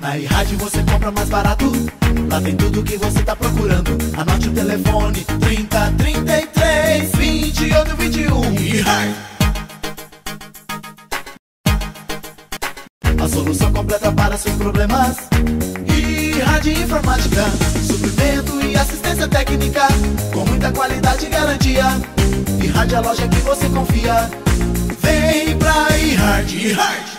Na iRad você compra mais barato. Lá tem tudo que você tá procurando. Anote o telefone 30 33 28 21. iRad. A solução completa para seus problemas. iRad Informática. Suprimento e assistência técnica. Com muita qualidade e garantia. iRad é a loja que você confia. Vem pra iRad. iRad.